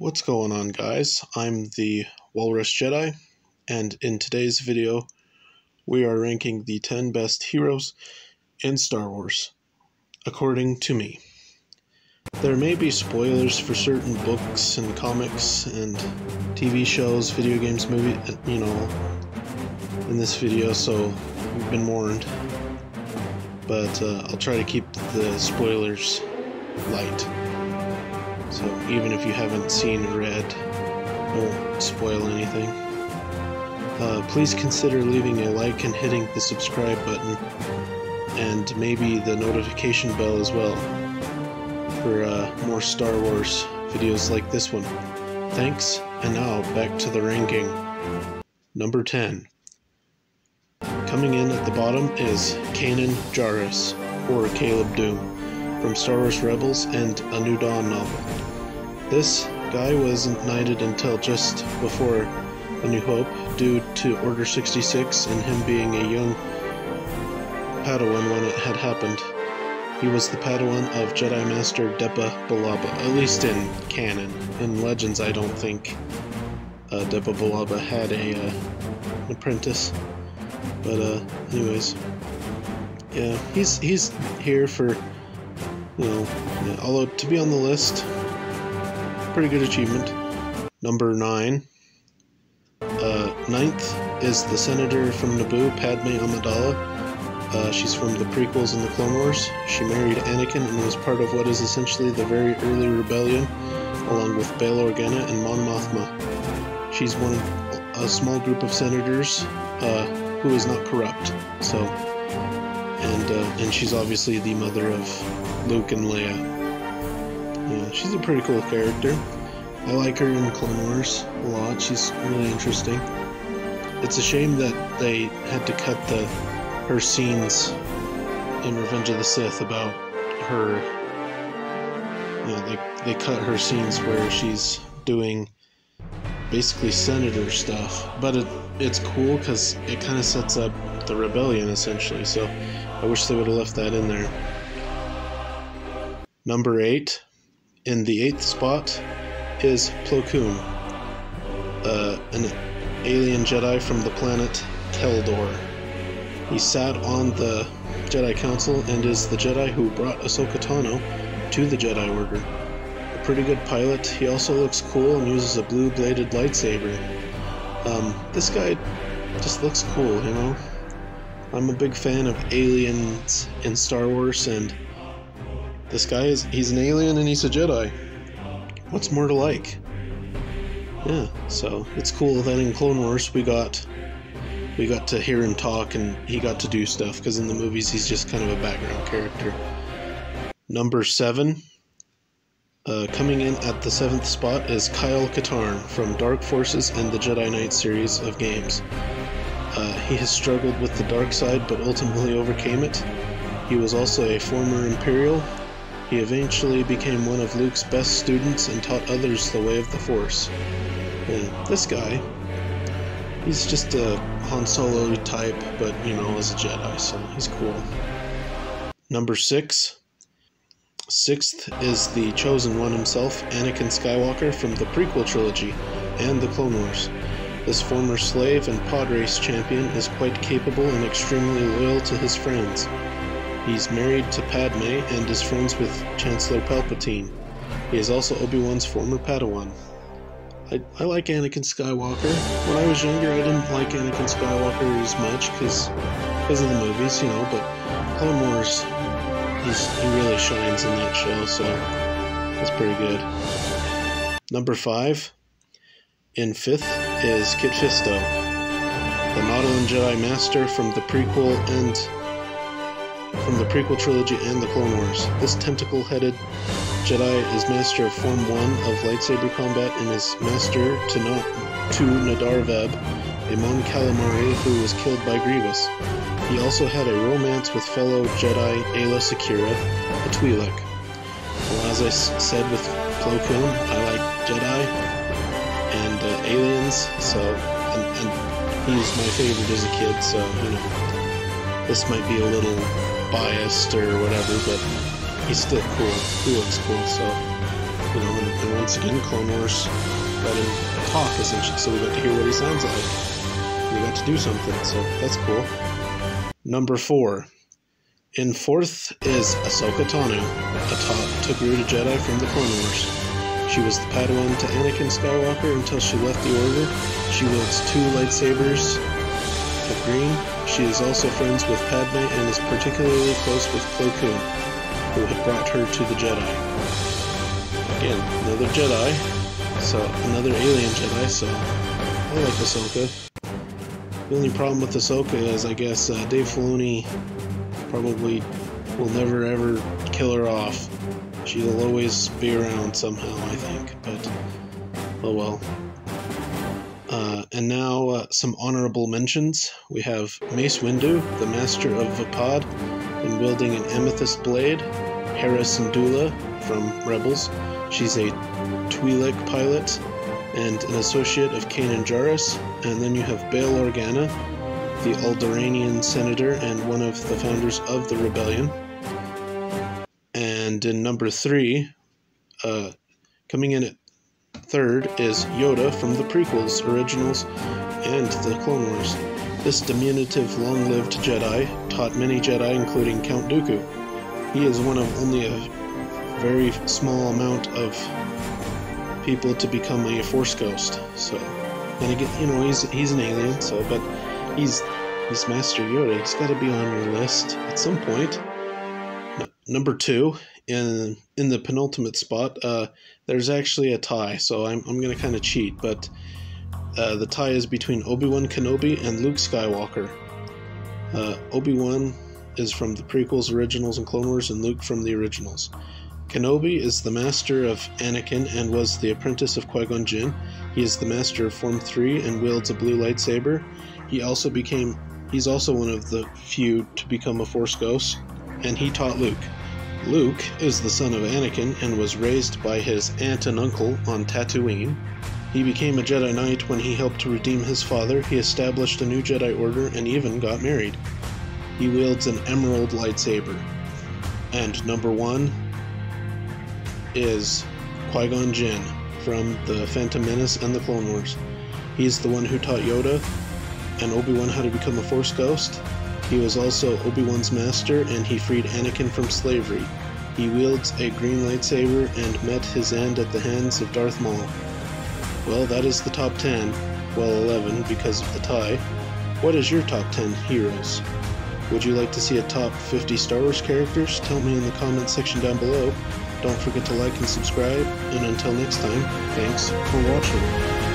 What's going on guys? I'm the Walrus Jedi and in today's video we are ranking the 10 best heroes in Star Wars, according to me. There may be spoilers for certain books and comics and TV shows, video games, movie, you know, in this video, so you've been warned. But uh, I'll try to keep the spoilers light. So even if you haven't seen or read, won't spoil anything. Uh, please consider leaving a like and hitting the subscribe button, and maybe the notification bell as well, for uh, more Star Wars videos like this one. Thanks, and now back to the ranking. Number 10. Coming in at the bottom is Kanan Jarrus, or Caleb Dume, from Star Wars Rebels and A New Dawn novel. This guy wasn't knighted until just before A New Hope due to Order 66 and him being a young Padawan when it had happened. He was the Padawan of Jedi Master Depa Billaba, at least in canon. In Legends, I don't think uh, Depa Billaba had a uh, an apprentice. But uh, anyways, yeah, he's he's here for you know. Yeah, although to be on the list, pretty good achievement. Number nine. Uh, ninth is the senator from Naboo, Padme Amidala. Uh, she's from the prequels and the Clone Wars. She married Anakin and was part of what is essentially the very early rebellion, along with Bail Organa and Mon Mothma. She's one of a small group of senators uh, who is not corrupt. So, and uh, and she's obviously the mother of Luke and Leia. Yeah, she's a pretty cool character. I like her in Clone Wars a lot. She's really interesting. It's a shame that they had to cut the her scenes in Revenge of the Sith about her. You know, they they cut her scenes where she's doing basically senator stuff, but it it's cool because it kind of sets up the rebellion essentially. So I wish they would have left that in there. Number eight, in the eighth spot is Plo Koon, uh, an alien Jedi from the planet Keldor. He sat on the Jedi Council and is the Jedi who brought Ahsoka Tano to the Jedi Order. A pretty good pilot, he also looks cool and uses a blue bladed lightsaber. Um, this guy just looks cool, you know? I'm a big fan of aliens in Star Wars and this guy is he's an alien and he's a Jedi. What's more to like? Yeah, so it's cool that in Clone Wars we got we got to hear him talk and he got to do stuff because in the movies he's just kind of a background character. Number seven, uh, coming in at the seventh spot is Kyle Katarn from Dark Forces and the Jedi Knight series of games. Uh, he has struggled with the dark side but ultimately overcame it. He was also a former Imperial he eventually became one of Luke's best students and taught others the way of the Force. And this guy, he's just a Han Solo type, but you know, as a Jedi, so he's cool. Number six. Sixth is the chosen one himself, Anakin Skywalker from the prequel trilogy and the Clone Wars. This former slave and pod race champion is quite capable and extremely loyal to his friends. He's married to Padme and is friends with Chancellor Palpatine. He is also Obi-Wan's former Padawan. I, I like Anakin Skywalker. When I was younger, I didn't like Anakin Skywalker as much because of the movies, you know, but Clone Wars, he's, he really shines in that show, so that's pretty good. Number five, in fifth, is Kit Fisto, the Nautolan Jedi Master from the prequel and from the prequel trilogy and the Clone Wars. This tentacle headed Jedi is master of Form 1 of lightsaber combat and is master to, not, to Nahdar Vebb, a Mon Calamari who was killed by Grievous. He also had a romance with fellow Jedi Aayla Secura, a Twi'lek. Well, as I said with Plo Koon, I like Jedi and uh, aliens, so, and, and my favorite as a kid, so, you know, this might be a little biased or whatever, but he's still cool. He looks cool, so you know, And once again, Clone Wars let him talk, essentially, so we got to hear what he sounds like. We got to do something, so that's cool. Number four. In fourth is Ahsoka Tano, a ta- Togruta Jedi from the Clone Wars. She was the Padawan to Anakin Skywalker until she left the Order. She wields two lightsabers green. She is also friends with Padme and is particularly close with Plo Koon, who had brought her to the Jedi. Again, another Jedi, so another alien Jedi, so I like Ahsoka. The only problem with Ahsoka is, I guess, uh, Dave Filoni probably will never ever kill her off. She'll always be around somehow, I think, but oh well. Uh, and now uh, some honorable mentions. We have Mace Windu, the master of Vaapad, and wielding an amethyst blade. Hera Syndulla from Rebels. She's a Twi'lek pilot and an associate of Kanan Jarrus. And then you have Bail Organa, the Alderaanian senator and one of the founders of the rebellion. And in number three, uh, coming in at third, is Yoda from the prequels, originals, and the Clone Wars. This diminutive, long lived Jedi taught many Jedi, including Count Dooku. He is one of only a very small amount of people to become a Force Ghost. So, and again, you know, he's he's an alien, so but he's he's Master Yoda. He's got to be on your list at some point. Number two, in in the penultimate spot, uh, there's actually a tie, so I'm I'm gonna kind of cheat, but uh, the tie is between Obi Wan Kenobi and Luke Skywalker. Uh, Obi Wan is from the prequels, originals, and Clone Wars, and Luke from the originals. Kenobi is the master of Anakin and was the apprentice of Qui Gon Jinn. He is the master of Form 3 and wields a blue lightsaber. He also became he's also one of the few to become a Force Ghost, and he taught Luke. Luke is the son of Anakin and was raised by his aunt and uncle on Tatooine. He became a Jedi Knight when he helped to redeem his father. He established a new Jedi Order and even got married. He wields an emerald lightsaber. And number one is Qui Gon Jinn from The Phantom Menace and the Clone Wars. He's the one who taught Yoda and Obi Wan how to become a Force Ghost. He was also Obi Wan's master and he freed Anakin from slavery. He wields a green lightsaber and met his end at the hands of Darth Maul. Well, that is the top 10. Well, 11 because of the tie. What is your top 10 heroes? Would you like to see a top 50 Star Wars characters? Tell me in the comment section down below. Don't forget to like and subscribe, and until next time, thanks for watching.